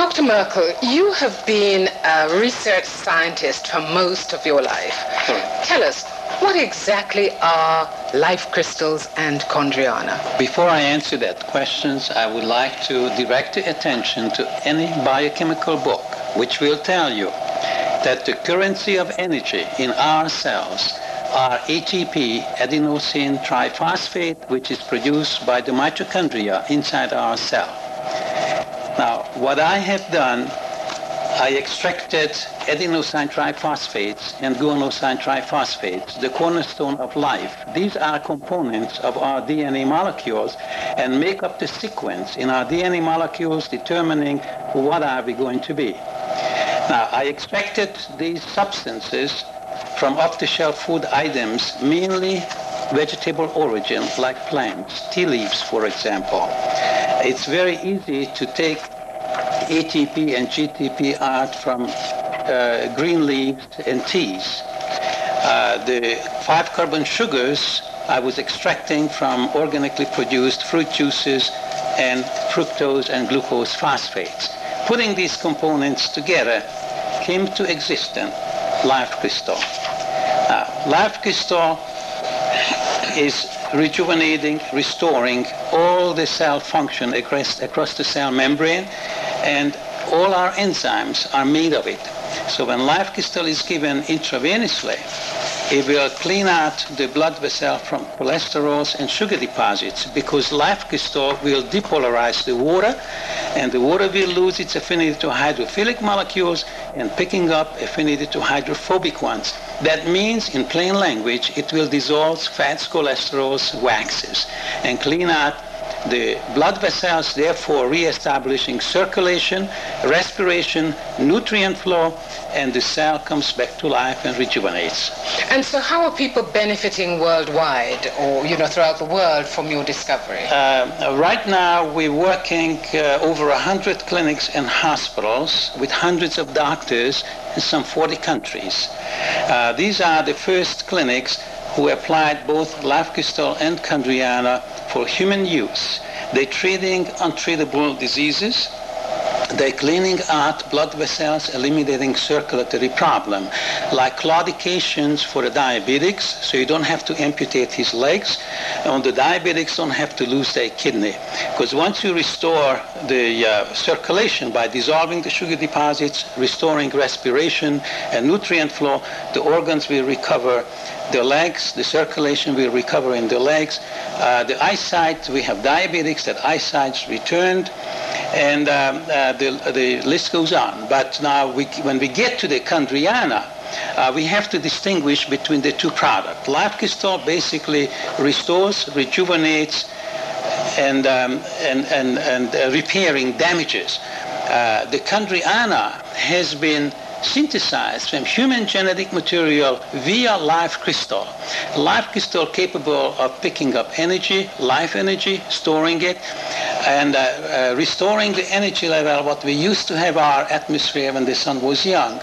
Dr. Merkl, you have been a research scientist for most of your life. Hmm. Tell us, what exactly are life crystals and chondriana? Before I answer that questions, I would like to direct your attention to any biochemical book which will tell you that the currency of energy in our cells are ATP, adenosine triphosphate, which is produced by the mitochondria inside our cell. What I have done, I extracted adenosine triphosphates and guanosine triphosphates, the cornerstone of life. These are components of our DNA molecules and make up the sequence in our DNA molecules determining what are we going to be. Now, I extracted these substances from off-the-shelf food items, mainly vegetable origin, like plants, tea leaves, for example. It's very easy to take ATP and GTP out from uh, green leaves and teas. Uh, the five carbon sugars I was extracting from organically produced fruit juices and fructose and glucose phosphates. Putting these components together came to existence life crystal. Uh, life crystal is rejuvenating, restoring all the cell function across, across the cell membrane, and all our enzymes are made of it. So when life crystal is given intravenously, it will clean out the blood vessel from cholesterols and sugar deposits because life crystal will depolarize the water and the water will lose its affinity to hydrophilic molecules and picking up affinity to hydrophobic ones. That means, in plain language, it will dissolve fats, cholesterols, waxes, and clean out the blood vessels, therefore reestablishing circulation, respiration, nutrient flow, and the cell comes back to life and rejuvenates. And so how are people benefiting worldwide or, you know, throughout the world from your discovery? Uh, right now, we're working uh, over 100 clinics and hospitals with hundreds of doctors in some 40 countries. Uh, these are the first clinics who applied both crystal and chondriana for human use. They're treating untreatable diseases. They're cleaning out blood vessels, eliminating circulatory problem, like claudications for the diabetics, so you don't have to amputate his legs, and the diabetics don't have to lose their kidney. Because once you restore the uh, circulation by dissolving the sugar deposits, restoring respiration and nutrient flow, the organs will recover the legs, the circulation will recover in the legs. Uh, the eyesight, we have diabetics that eyesight's returned, and um, uh, the, the list goes on. But now we, when we get to the chondriana, uh, we have to distinguish between the two products. Crystal basically restores, rejuvenates, and, um, and, and, and uh, repairing damages. Uh, the chondriana has been synthesized from human genetic material via life crystal. Life crystal capable of picking up energy, life energy, storing it, and uh, uh, restoring the energy level what we used to have our atmosphere when the sun was young.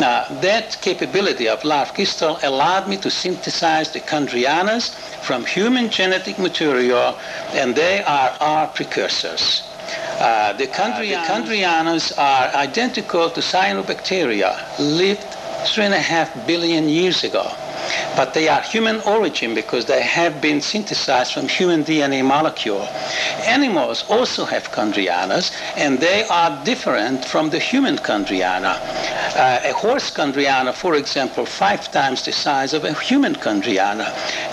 Now, that capability of life crystal allowed me to synthesize the chondrianas from human genetic material, and they are our precursors. Uh, the, chondrianas are identical to cyanobacteria, lived three and a half billion years ago. But they are human origin because they have been synthesized from human DNA molecule. Animals also have chondrianas, and they are different from the human chondriana. Uh, a horse chondriana, for example, five times the size of a human chondriana.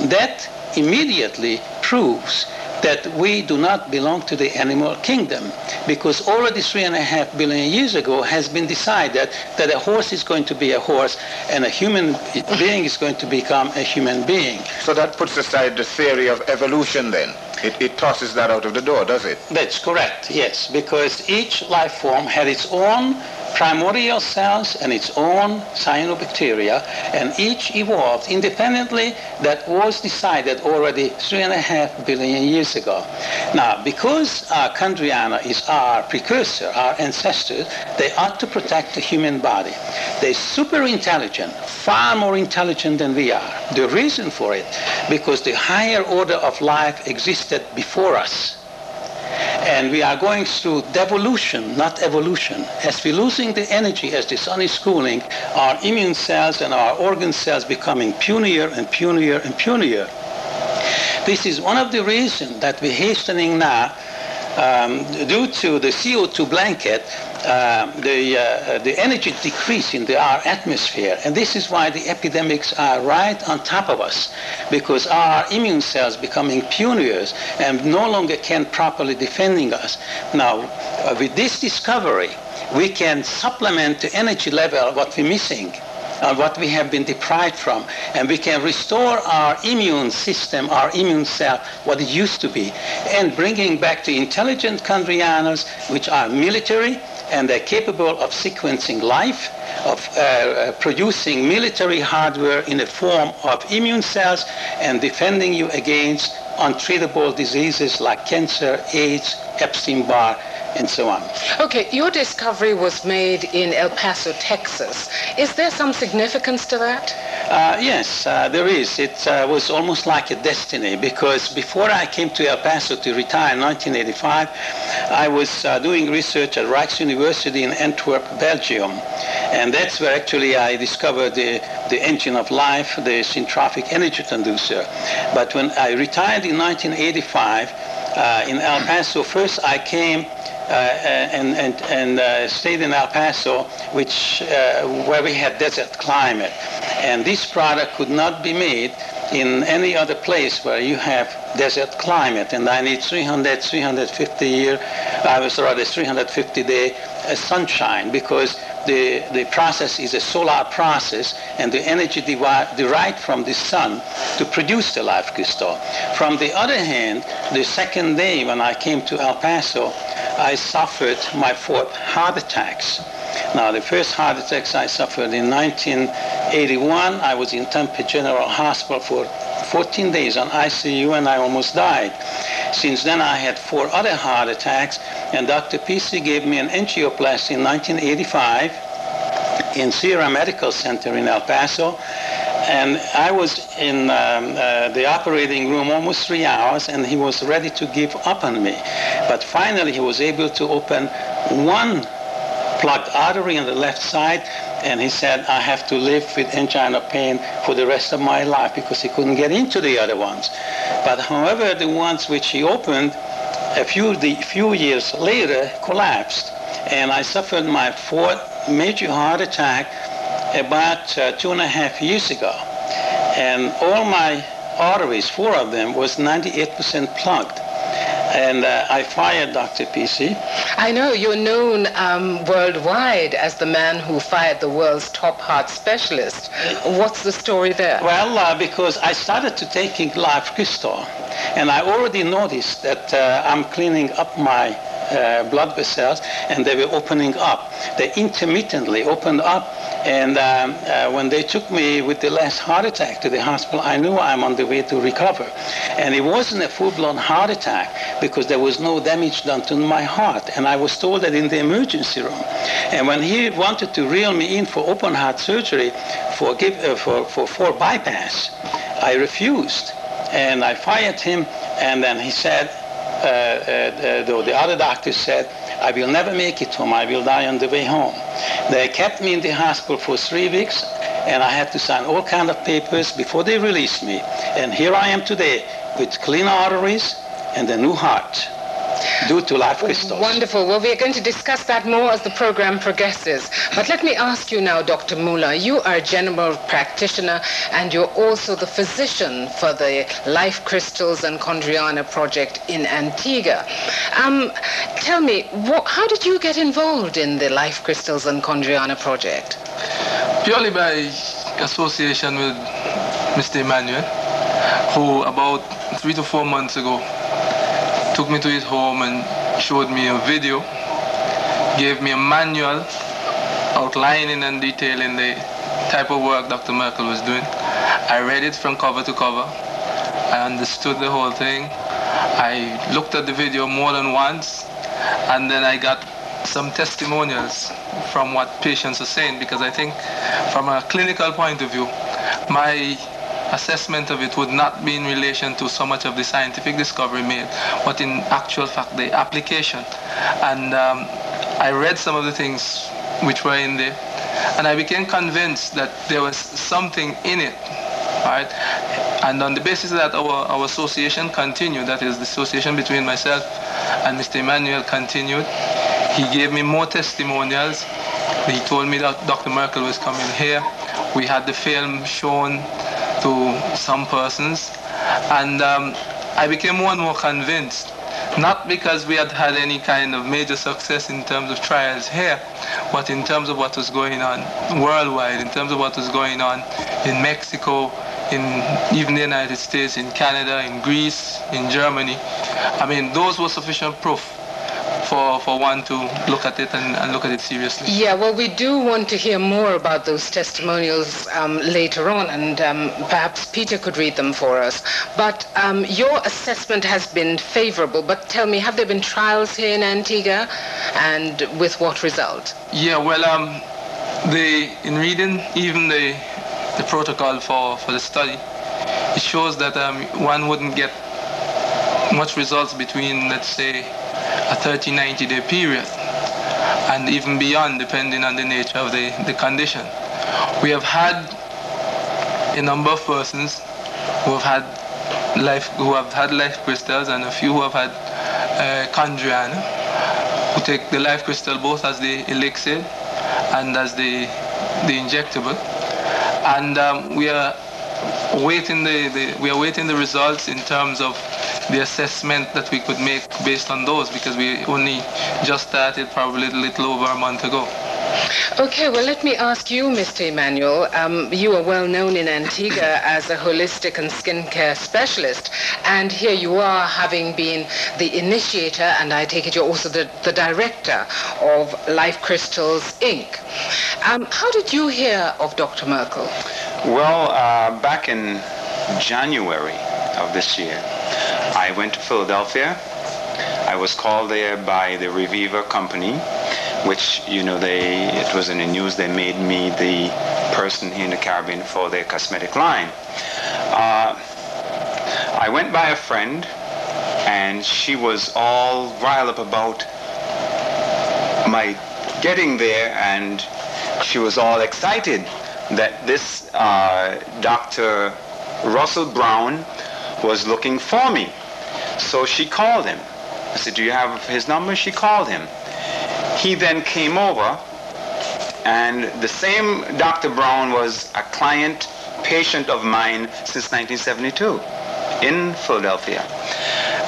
That immediately proves that we do not belong to the animal kingdom because already three and a half billion years ago has been decided that a horse is going to be a horse and a human being is going to become a human being. So that puts aside the theory of evolution then? It, it tosses that out of the door, does it? That's correct, yes, because each life form had its own primordial cells and its own cyanobacteria, and each evolved independently. That was decided already three and a half billion years ago. Now, because our chondriana is our precursor, our ancestors, they ought to protect the human body. They're super intelligent, far more intelligent than we are. The reason for it, because the higher order of life existed before us And we are going through devolution, not evolution. As we're losing the energy as the sun is cooling, our immune cells and our organ cells becoming punier and punier and punier. This is one of the reasons that we're hastening now um, due to the CO2 blanket, uh, the, uh, the energy decrease in the, our atmosphere. And this is why the epidemics are right on top of us, because our immune cells becoming puniers and no longer can properly defending us. Now, uh, with this discovery, we can supplement the energy level what we're missing uh, what we have been deprived from. And we can restore our immune system, our immune cell, what it used to be, and bringing back the intelligent chondrianas, which are military, and they're capable of sequencing life, of uh, uh, producing military hardware in the form of immune cells and defending you against untreatable diseases like cancer, AIDS, Epstein-Barr, and so on. Okay, your discovery was made in El Paso, Texas. Is there some significance to that? Uh, yes, uh, there is. It uh, was almost like a destiny because before I came to El Paso to retire in 1985, I was uh, doing research at Rijks University in Antwerp, Belgium. And that's where actually I discovered the, the engine of life, the syntropic energy transducer. But when I retired in 1985, uh, in El Paso, first I came and, and, and uh, stayed in El Paso, which, uh, where we had desert climate. And this product could not be made in any other place where you have desert climate. And I need 300, 350 year, I was rather 350 day sunshine because the, the process is a solar process and the energy derived from the sun to produce the life crystal. From the other hand, the second day when I came to El Paso, I suffered my fourth heart attacks. Now, the first heart attacks I suffered in 1981, I was in Tempe General Hospital for 14 days on ICU and I almost died. Since then, I had four other heart attacks, and Dr. PC gave me an angioplasty in 1985 in Sierra Medical Center in El Paso. And I was in um, uh, the operating room almost three hours, and he was ready to give up on me. But finally, he was able to open one plugged artery on the left side, and he said, I have to live with angina pain for the rest of my life because he couldn't get into the other ones. But however, the ones which he opened a few, the, few years later collapsed, and I suffered my fourth major heart attack about uh, two and a half years ago. And all my arteries, four of them, was 98% plugged and uh, I fired Dr. PC. I know you're known um, worldwide as the man who fired the world's top heart specialist. What's the story there? Well, uh, because I started to taking Life Crystal, and I already noticed that uh, I'm cleaning up my uh, blood vessels, and they were opening up. They intermittently opened up and um, uh, when they took me with the last heart attack to the hospital, I knew I'm on the way to recover. And it wasn't a full-blown heart attack because there was no damage done to my heart. And I was told that in the emergency room. And when he wanted to reel me in for open heart surgery for, give, uh, for, for, for bypass, I refused. And I fired him. And then he said, uh, uh, the, the other doctor said, I will never make it home. I will die on the way home. They kept me in the hospital for three weeks, and I had to sign all kind of papers before they released me. And here I am today with clean arteries and a new heart due to life crystals. Wonderful. Well, we are going to discuss that more as the program progresses. But let me ask you now, Dr. Mula, you are a general practitioner and you're also the physician for the Life Crystals and Chondriana project in Antigua. Um, tell me, wh- how did you get involved in the Life Crystals and Chondriana project? Purely by association with Mr. Emanuel, who about three to four months ago took me to his home and showed me a video, gave me a manual outlining and detailing the type of work Dr. Merkl was doing. I read it from cover to cover. I understood the whole thing. I looked at the video more than once and then I got some testimonials from what patients are saying because I think from a clinical point of view, my assessment of it would not be in relation to so much of the scientific discovery made, but in actual fact the application. And um, I read some of the things which were in there, and I became convinced that there was something in it, right? And on the basis of that, our, our association continued. That is, the association between myself and Mr. Emanuel continued. He gave me more testimonials. He told me that Dr. Merkl was coming here. We had the film shown to some persons. And um, I became more and more convinced, not because we had had any kind of major success in terms of trials here, but in terms of what was going on worldwide, in terms of what was going on in Mexico, in even the United States, in Canada, in Greece, in Germany. I mean, those were sufficient proof for, for one to look at it and, and, look at it seriously. Yeah, well, we do want to hear more about those testimonials um, later on, and um, perhaps Peter could read them for us. But um, your assessment has been favorable, but tell me, have there been trials here in Antigua, and with what result? Yeah, well, um, the, in reading even the, the protocol for, for the study, it shows that um, one wouldn't get much results between, let's say, a 30, 90 day period and even beyond depending on the nature of the, the condition. We have had a number of persons who have had life who have had life crystals and a few who have had uh, chondriana who take the life crystal both as the elixir and as the the injectable and um, we are waiting the, the we are waiting the results in terms of the assessment that we could make based on those because we only just started probably a little over a month ago. Okay, well, let me ask you, Mr. Emanuel. Um, you are well known in Antigua as a holistic and skincare specialist, and here you are having been the initiator, and I take it you're also the, the director of Life Crystals, Inc. Um, how did you hear of Dr. Merkl? Well, uh, back in January of this year, I went to Philadelphia. I was called there by the Reviva company, which, you know, they, it was in the news, they made me the person here in the Caribbean for their cosmetic line. Uh, I went by a friend, and she was all riled up about my getting there, and she was all excited that this uh, Dr. Russell Brown was looking for me. So she called him. I said, do you have his number? She called him. He then came over, and the same Dr. Brown was a client, patient of mine since 1972 in Philadelphia.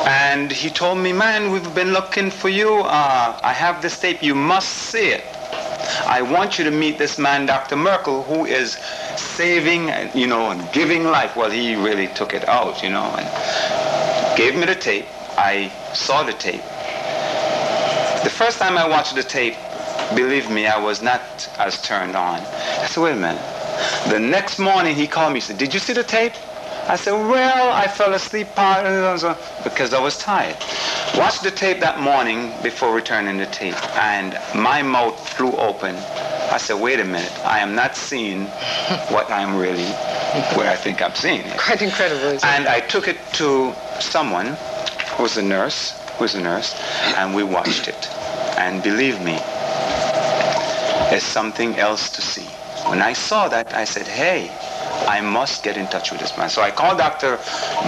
And he told me, man, we've been looking for you. Uh, I have this tape. You must see it. I want you to meet this man, Dr. Merkl, who is saving, you know, and giving life. Well, he really took it out, you know, and gave me the tape. I saw the tape. The first time I watched the tape, believe me, I was not as turned on. I said, wait a minute. The next morning he called me, he said, did you see the tape? I said, well, I fell asleep because I was tired. Watched the tape that morning before returning the tape, and my mouth flew open. I said, wait a minute, I am not seeing what I'm really, where I think I'm seeing it. Quite incredible. And I took it to someone who was a nurse, who was a nurse, and we watched it. And believe me, there's something else to see. When I saw that, I said, hey, I must get in touch with this man. So I called Dr.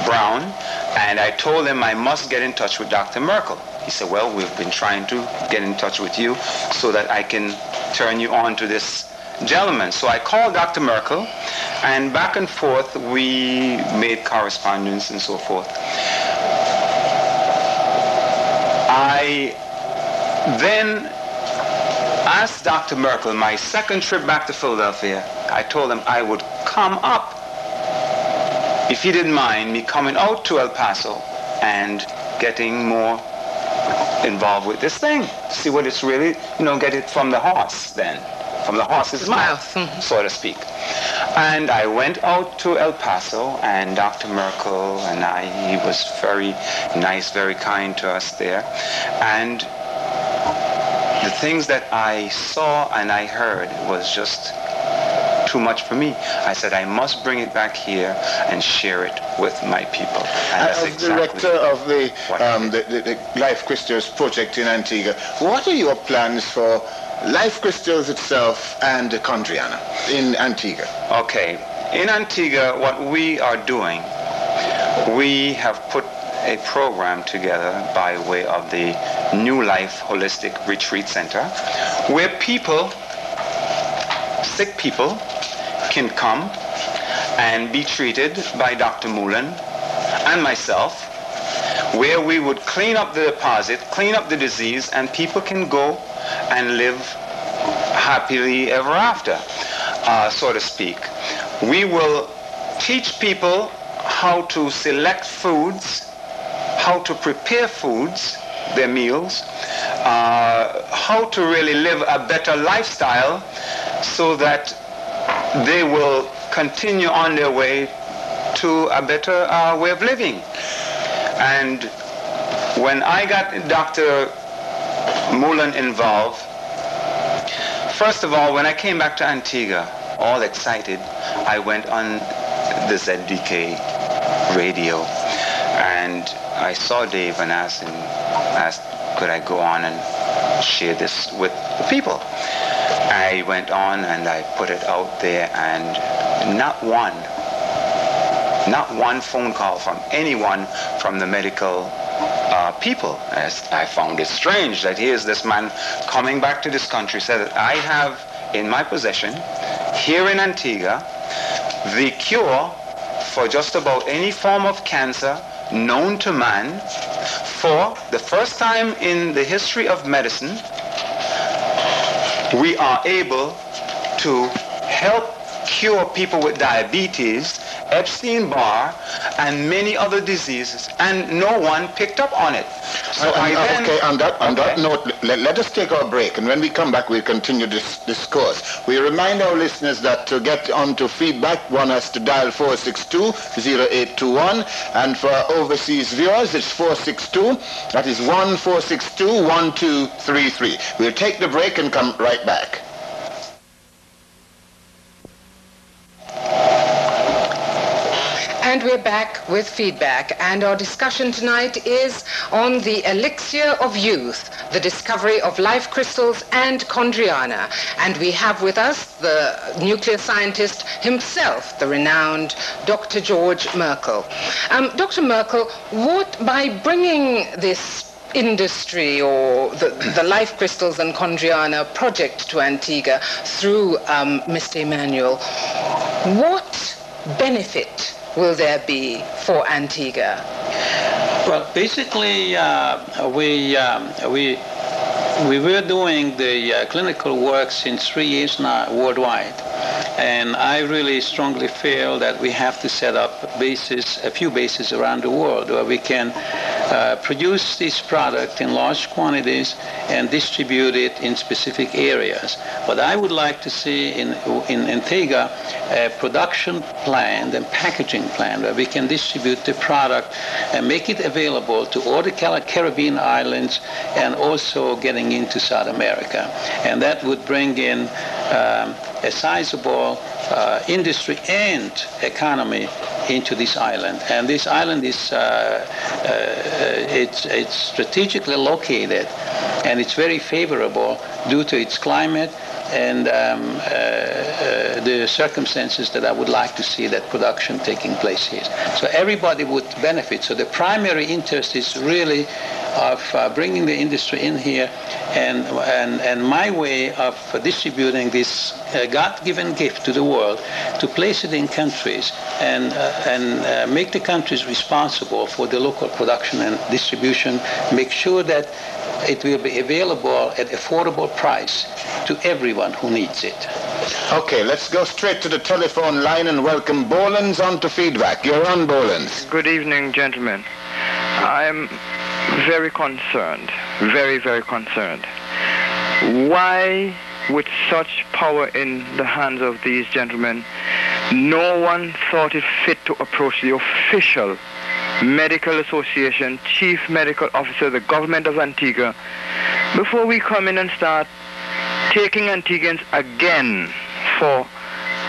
Brown and I told him I must get in touch with Dr. Merkl. He said, well, we've been trying to get in touch with you so that I can turn you on to this gentleman. So I called Dr. Merkl and back and forth we made correspondence and so forth. I then asked Dr. Merkl, my second trip back to Philadelphia, I told him I would come up if he didn't mind me coming out to El Paso and getting more involved with this thing. See what it's really, you know, get it from the horse then, from the horse's mouth, mouth, so to speak. And I went out to El Paso, and Dr. Merkl and I, he was very nice, very kind to us there. And the things that I saw and I heard was just too much for me. I said, I must bring it back here and share it with my people. And As exactly director of the, um, the, the, the Life Crystals project in Antigua, what are your plans for Life Crystals itself and Chondriana in Antigua? Okay. In Antigua, what we are doing, we have put a program together by way of the New Life Holistic Retreat Center where people, sick people, can come and be treated by Dr. Mullen and myself where we would clean up the deposit, clean up the disease, and people can go and live happily ever after, uh, so to speak. We will teach people how to select foods how to prepare foods, their meals, uh, how to really live a better lifestyle so that they will continue on their way to a better uh, way of living. And when I got Dr. Mullen involved, first of all, when I came back to Antigua, all excited, I went on the ZDK radio and I saw Dave and asked him, asked, could I go on and share this with the people? I went on and I put it out there and not one, not one phone call from anyone from the medical uh, people. As I found it strange that here's this man coming back to this country said I have in my possession here in Antigua the cure for just about any form of cancer known to man for the first time in the history of medicine we are able to help cure people with diabetes Epstein-Barr, and many other diseases, and no one picked up on it. So uh, I then, okay, on that, on okay. that note, let, let, us take our break, and when we come back, we'll continue this discourse. We remind our listeners that to get onto feedback, one has to dial 462-0821, and for overseas viewers, it's 462, that is 1462-1233. We'll take the break and come right back. And we're back with feedback. And our discussion tonight is on the elixir of youth, the discovery of life crystals and chondriana. And we have with us the nuclear scientist himself, the renowned Dr. George Merkl. Um, Dr. Merkl, what, by bringing this industry or the, the life crystals and chondriana project to Antigua through um, Mr. Emanuel, what benefit will there be for Antigua? Well, basically, uh, we, um, we, we were doing the uh, clinical work since three years now worldwide. And I really strongly feel that we have to set up bases, a few bases around the world where we can uh, produce this product in large quantities and distribute it in specific areas. But I would like to see in, in Antigua a production plant and packaging plant where we can distribute the product and make it available to all the Caribbean islands and also getting into South America. And that would bring in um, a sizable uh, industry and economy into this island. And this island is uh, uh, it's, it's strategically located and it's very favorable due to its climate and um, uh, uh, the circumstances that I would like to see that production taking place here. So everybody would benefit. So the primary interest is really of uh, bringing the industry in here and, and, and my way of distributing this uh, God-given gift to the world to place it in countries and, and make the countries responsible for the local production and distribution, make sure that it will be available at affordable price to everyone who needs it. Okay, let's go straight to the telephone line and welcome Bolens on to feedback. You're on, Bolens. Good evening, gentlemen. I'm very concerned, very, very concerned. Why, with such power in the hands of these gentlemen, no one thought it fit to approach the official Medical Association, Chief Medical Officer, the government of Antigua, before we come in and start taking Antiguans again for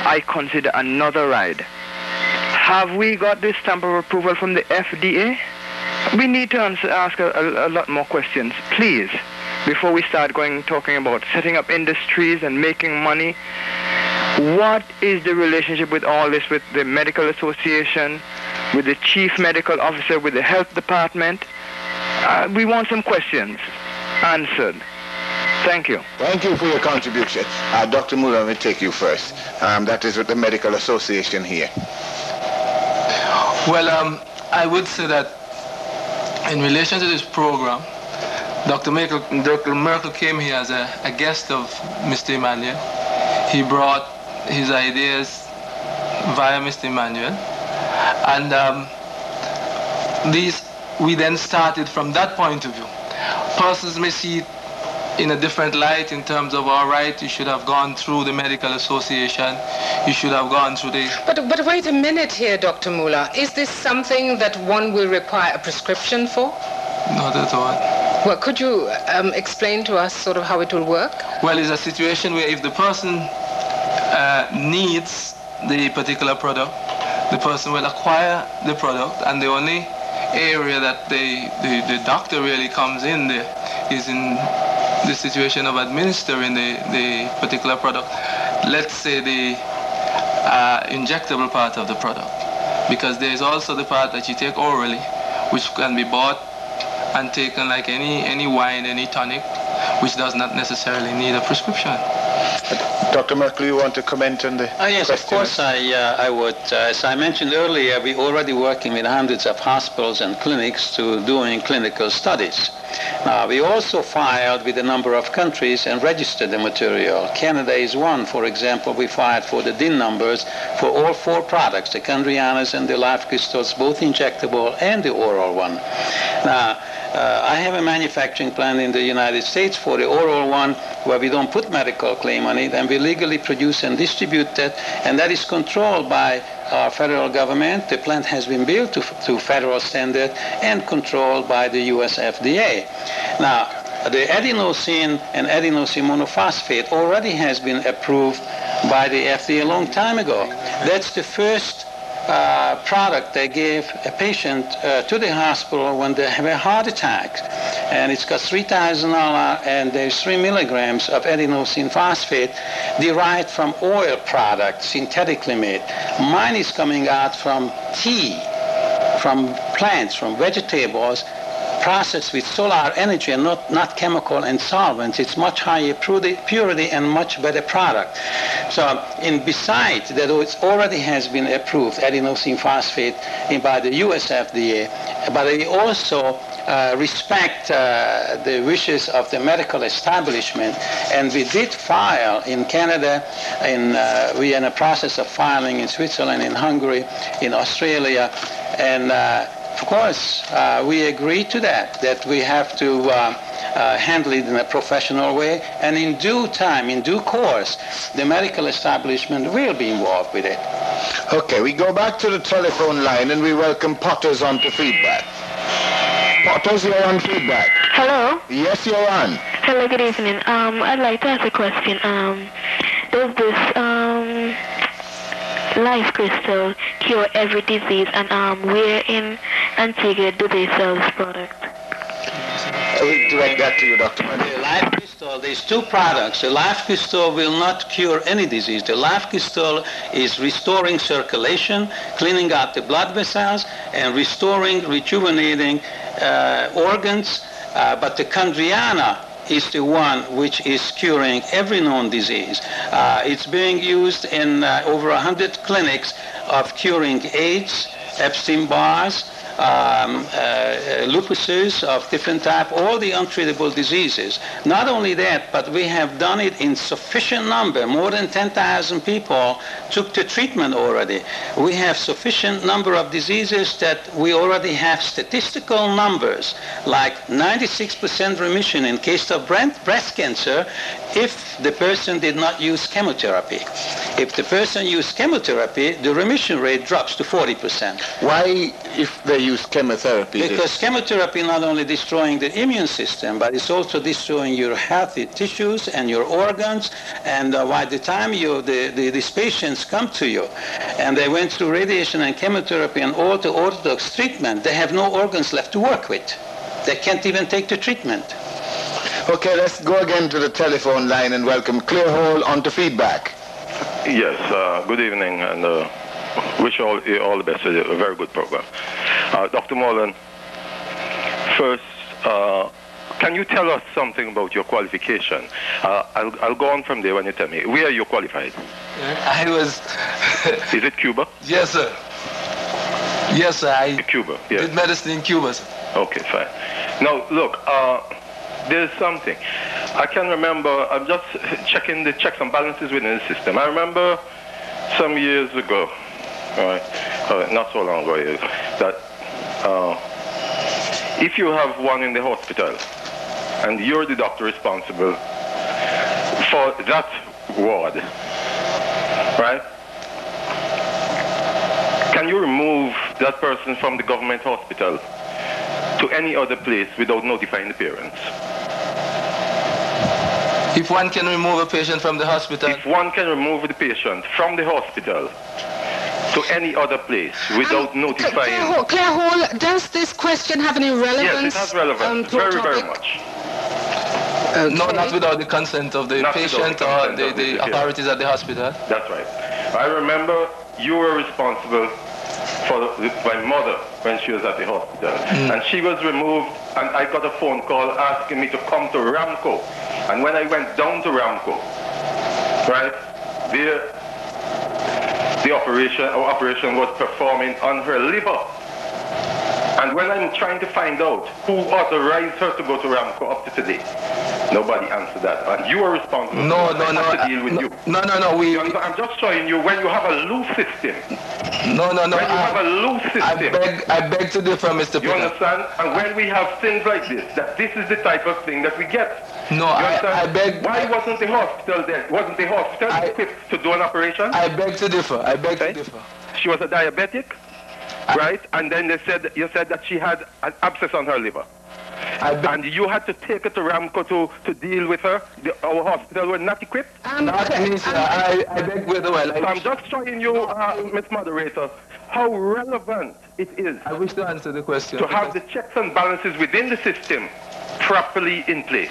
I consider another ride. Have we got this stamp of approval from the FDA? We need to answer, ask a, a, a lot more questions, please, before we start going talking about setting up industries and making money. What is the relationship with all this with the medical association, with the chief medical officer, with the health department? Uh, we want some questions answered. Thank you. Thank you for your contribution. Uh, Dr. Muller, let me take you first. Um, that is with the Medical Association here. Well, um, I would say that in relation to this program, Dr. Merkl, Dr. Merkl came here as a, a guest of Mr. Emanuel. He brought his ideas via Mr. Emanuel. And um, these, we then started from that point of view. Persons may see it in a different light in terms of all right you should have gone through the medical association you should have gone through the but but wait a minute here dr Muller. Is this something that one will require a prescription for? Not at all. Well could you um, explain to us sort of how it will work? Well it's a situation where if the person uh, needs the particular product the person will acquire the product and the only area that they, the, the doctor really comes in there is in the situation of administering the, the particular product, let's say the uh, injectable part of the product, because there is also the part that you take orally, which can be bought and taken like any, any wine, any tonic, which does not necessarily need a prescription. Dr. Merkl, you want to comment on the uh, Yes, question? of course I, uh, I would. Uh, as I mentioned earlier, we're already working with hundreds of hospitals and clinics to doing clinical studies. Uh, we also filed with a number of countries and registered the material. Canada is one, for example. We filed for the DIN numbers for all four products, the Chondrianas and the Life Crystals, both injectable and the oral one. Now, uh, I have a manufacturing plant in the United States for the oral one where we don't put medical claim on it and we legally produce and distribute that and that is controlled by our federal government. The plant has been built to, to federal standard and controlled by the US FDA. Now, the adenosine and adenosine monophosphate already has been approved by the FDA a long time ago. That's the first uh, product they give a patient uh, to the hospital when they have a heart attack. And it's got $3,000 and there's 3 milligrams of adenosine phosphate derived from oil products, synthetically made. Mine is coming out from tea, from plants, from vegetables, processed with solar energy and not, not chemical and solvents. It's much higher purity and much better product. So in besides that it already has been approved, adenosine phosphate by the US FDA, but we also uh, respect uh, the wishes of the medical establishment. And we did file in Canada, in, uh, we are in a process of filing in Switzerland, in Hungary, in Australia, and uh, course, uh, we agree to that, that we have to uh, uh, handle it in a professional way, and in due time, in due course, the medical establishment will be involved with it. Okay, we go back to the telephone line and we welcome Potters on to feedback. Potters, you're on feedback. Hello? Yes, you're on. Hello, good evening. Um, I'd like to ask a question. Um, does this um, life crystal cure every disease and um, where in Antigua do they sell this product? I will direct that to you, Dr. The Life Crystal, there's two products. The Life Crystal will not cure any disease. The Life Crystal is restoring circulation, cleaning out the blood vessels, and restoring, rejuvenating uh, organs. Uh, but the Chondriana is the one which is curing every known disease. Uh, it's being used in uh, over 100 clinics of curing AIDS, Epstein-Barr's, um, uh, lupuses of different type, all the untreatable diseases. Not only that, but we have done it in sufficient number. More than 10,000 people took the treatment already. We have sufficient number of diseases that we already have statistical numbers, like 96% remission in case of breast cancer if the person did not use chemotherapy. If the person used chemotherapy, the remission rate drops to 40%. Why, if they use chemotherapy? Because chemotherapy not only destroying the immune system, but it's also destroying your healthy tissues and your organs. And uh, by the time you, the, the, these patients come to you, and they went through radiation and chemotherapy and all the orthodox treatment, they have no organs left to work with. They can't even take the treatment. Okay, let's go again to the telephone line and welcome Claire Hall on to feedback. Yes, uh, good evening, and uh, wish all all the best. A very good program. Uh, Dr. Mullen, first, uh, can you tell us something about your qualification? Uh, I'll, I'll go on from there when you tell me. Where are you qualified? I was. Is it Cuba? yes, sir. Yes, sir. I Cuba, yes. did medicine in Cuba, sir. Okay, fine. Now, look, uh, there's something. I can remember, I'm just checking the checks and balances within the system. I remember some years ago, all right, all right, not so long ago, that uh, if you have one in the hospital and you're the doctor responsible for that ward, right? Can you remove that person from the government hospital to any other place without notifying the parents? If one can remove a patient from the hospital, If one can remove the patient from the hospital to any other place without Um, Claire notifying... Hall, Claire Hall, does this question have any relevance? Yes, it has relevance, um, to our very, very topic? much. no, not without the consent of the Not patient the or the, the the authorities at the hospital. That's right. I remember you were responsible for my mother when she was at the hospital. And she was removed, and I got a phone call asking me to come to Ramco. And when I went down to Ramco, right, there, the operation, our operation was performing on her liver. And when I'm trying to find out who authorized her to go to Ramco up to today, nobody answered that. And you are responsible. No, for no, I no, have to deal with no, you. no, no, no, we, I'm just showing you when you have a loose system. no, no, no. When you have a I, loose system. I beg, I beg to differ, Mr. You Peter. understand? And when we have things like this, that this is the type of thing that we get. No, You I. I beg, Why wasn't the hospital there? Wasn't the hospital I- equipped to do an operation? I beg to differ. I beg Okay. to differ. she was a diabetic, right? And then they said you said that she had an abscess on her liver. I beg, And you had to take her to Ramco to, to deal with her. The, our hospital were not equipped. Um, not Claire, me, sir. um, I, I beg with the well. So I'm just showing you, uh, Ms. Moderator, how relevant it is I wish to answer the question. to have the checks and balances within the system properly in place.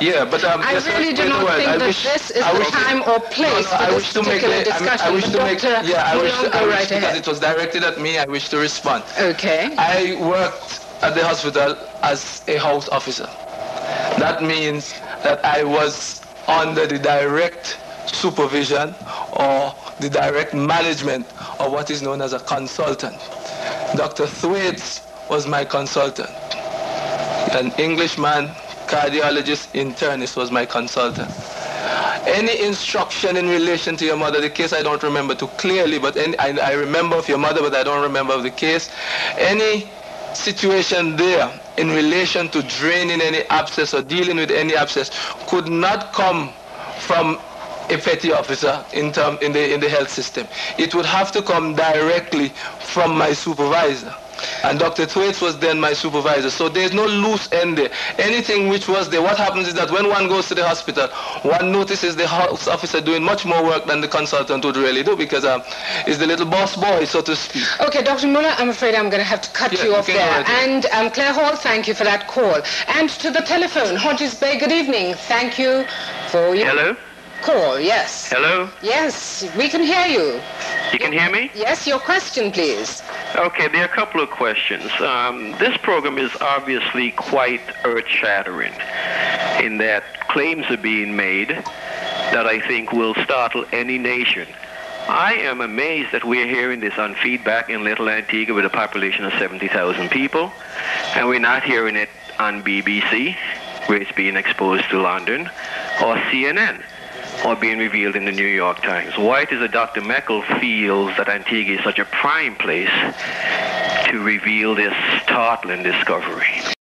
Yeah, but um, I yes, really do not think I that wish- this is I the wish- time or place No, no, I for wish this to make particular I mean, discussion. I wish to make, Dr. yeah, I wish, to, I wish right because it was directed at me. I wish to respond. Okay. I worked at the hospital as a house officer. That means that I was under the direct supervision or the direct management of what is known as a consultant. Dr. Thwaites was my consultant. An Englishman, cardiologist, internist was my consultant. Any instruction in relation to your mother, the case I don't remember too clearly, but any, I, I remember of your mother, but I don't remember of the case. Any situation there in relation to draining any abscess or dealing with any abscess could not come from a petty officer in, term, in, the, in the health system. It would have to come directly from my supervisor. And Dr. Thwaites was then my supervisor. So there's no loose end there. Anything which was there, what happens is that when one goes to the hospital, one notices the house officer doing much more work than the consultant would really do because um, he's the little boss boy, so to speak. Okay, Dr. Muller, I'm afraid I'm going to have to cut Yeah, you you off there. right. And um, Claire Hall, thank you for that call. And to the telephone, Hodges Bay, good evening. Thank you for your Hello? call. Yes. Hello? Yes, we can hear you. You can hear me? Yes, your question, please. Okay, there are a couple of questions. Um, this program is obviously quite earth shattering in that claims are being made that I think will startle any nation. I am amazed that we're hearing this on feedback in Little Antigua with a population of 70,000 people, and we're not hearing it on BBC, where it's being exposed to London, or CNN or being revealed in the New York Times. Why is that Dr. Merkl feels that Antigua is such a prime place to reveal this startling discovery.